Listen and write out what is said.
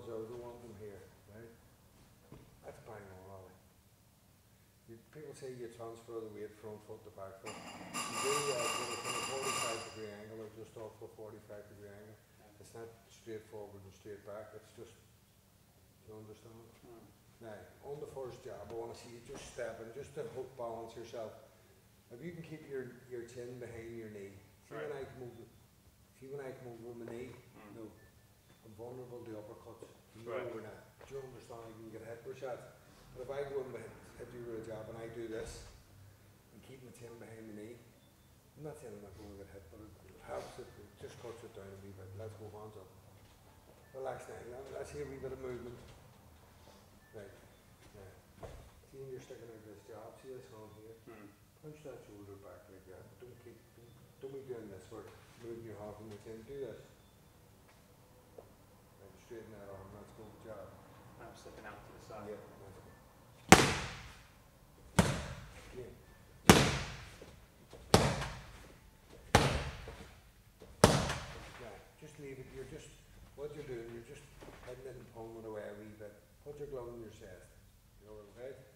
ones though, the one from here, right? That's bang on, Ollie. You, people say you transfer the weight front foot to back foot. You do that from a forty-five degree angle or just off a forty-five degree angle. It's not straight forward and straight back, it's just, do you understand? Mm. Now, on the first job, I wanna see you just stepping, just to help balance yourself. If you can keep your, your chin behind your knee, see when I come over, see when I come over my knee, Mm. no, I'm vulnerable to uppercuts. You know Right. we're not, do you you can get hit with shots. But if I go hit you with a jab and I do this, and keep my chin behind my knee, I'm not saying I'm not gonna get hit, but it helps it, it just cuts it down a wee bit, let's go hands up. Relax now, let- let's hear a wee bit of movement. Right, yeah. See when you're sticking out this jab, see this hand here? Mm. Punch that shoulder back like that. Don't keep, don't, don't be doing this where moving your half in the chin. Do this. Right, straighten that arm. Let's go. Jab. I'm slipping out to the side. Yeah, let's go. Yeah. Yeah, just leave it. You're just, what you're doing, you're just heading it and pulling it away a wee bit. Put your glove on your chest. You know what I'm Let's